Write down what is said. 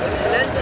Excelente.